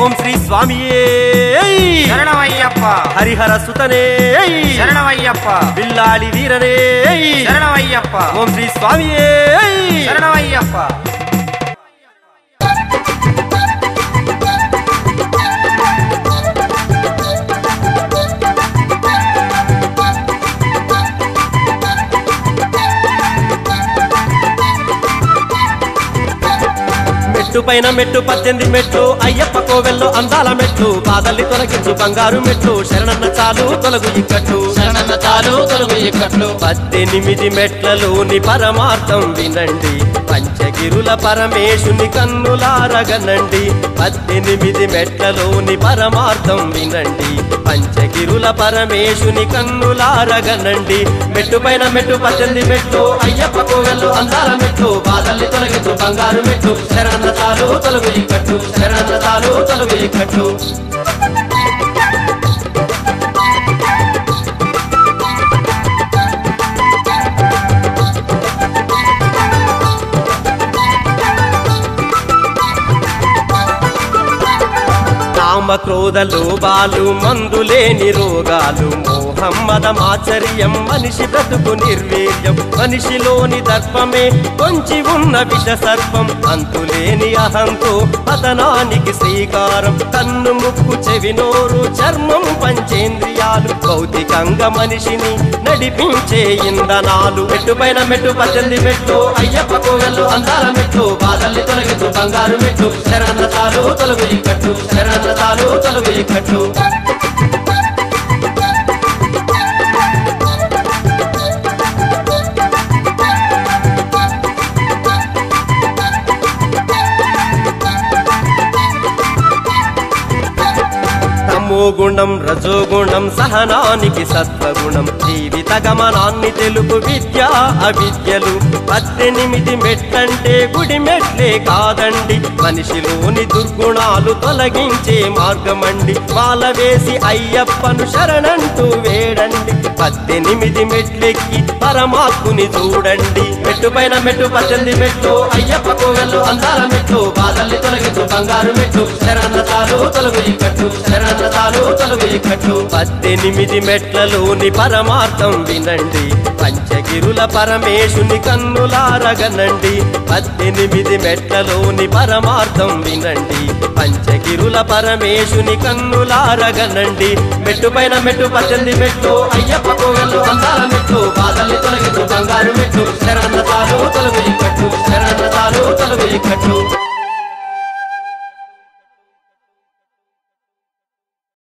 ஓம் ஸ்ரீ சுவாமியே. சரணமையப்பா. ஹரிஹர சுதனே. சரணமையப்பா. வில்லாளி வீரனே. சரணமையப்பா. ஓம் ஸ்ரீ சுவாமியே. சரணமையப்பா. మెట్టు పైన మెట్టు పద్దెనిమిది మెట్లు అయ్యప్ప కోవెల్లో అందాల మెట్లు బాధల్ని తొలగించు బంగారు మెట్లు శరణన్న చాలు తొలగు ఇక్కట్లు. శరణన్న చాలు తొలుగు ఇక్కట్లు. పద్దెనిమిది మెట్లలోని పరమార్థం వినండి. పంచగిరుల పరమేశుని కన్నులారగనండి. పద్దెనిమిది మెట్లలోని పరమార్థం వినండి. పంచగిరుల పరమేశుని కన్నులారగనండి. మెట్టు పైన మెట్టు పద్దెనిమిది మెట్లు అయ్యప్ప కోవెల్లో అందాల మెట్లు బాధల్ని తొలగించు బంగారు మెట్లు శరణన్న చాలు తొలగు ఇక్కట్లు శరణన్న చాలు తొలగు ఇక్కట్లు కామ క్రోధ లోభాలు మందులేని రోగాలు. మోహం మదమాచర్యం మనిషి బ్రతుకు నిర్వీర్యం. మనిషిలోని దర్పమే కొంచి ఉన్న విష సర్పం. అంతులేని అహంతో పతనానికి శ్రీకారం. కన్ను ముక్కు చెవి నోరు చర్మం పంచేంద్రియాలు. భౌతికంగా మనిషిని నడిపించే ఇంధనాలు. మెట్టు పైన మెట్టు పద్దెనిమిది మెట్లు అయ్యప్ప కోవెల్లో అందాల మెట్లు బాధ కంగారు బంగారు శరణ్రతాలు శరణ తాలు తొలగు ఇక్కట్లు శరణ తొలగు ఇక్కట్లు తమోగుణం రజోగుణం సహనానికి సత్వగుణం. జీవిత గమనాన్ని తెలుపు విద్య అవిద్యలు. పద్దెనిమిది మెట్టంటే గుడి మెట్లే కాదండి. మనిషిలోని దుర్గుణాలు తొలగించే మార్గమండి. వాళ్ళ వేసి అయ్యప్పను శరణంటూ వేడండి. పద్దెనిమిది మెట్లెక్కి పరమాత్ముని చూడండి. మెట్టు పైన మెట్టు పద్దెనిమిది మెట్టు అయ్యప్ప కోవెల్లు అందాల మెట్టు బాధల్ని తొలగించు బంగారు మెట్టు శరణ తాలు తొలగి ఇక్కట్లు శరణ తాలు తొలగు పద్దెనిమిది మెట్లలోని పరమార్థం వినండి. పంచగిరుల పరమేశుని కన్నులారగనండి. పద్దెనిమిది మెట్లలోని పరమార్థం వినండి. పంచగిరుల పరమేశుని కన్నులారగనండి. మెట్టు పైన మెట్టు పద్దెనిమిది మెట్లు అయ్యప్ప కోవెల్లో అందాల మెట్లు బాధల్ని తొలగించు బంగారు మెట్లు శరణ తాలు తొలగు ఇక్కట్లు శరణ తాలు